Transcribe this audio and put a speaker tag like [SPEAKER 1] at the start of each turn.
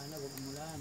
[SPEAKER 1] Sana wag umulan.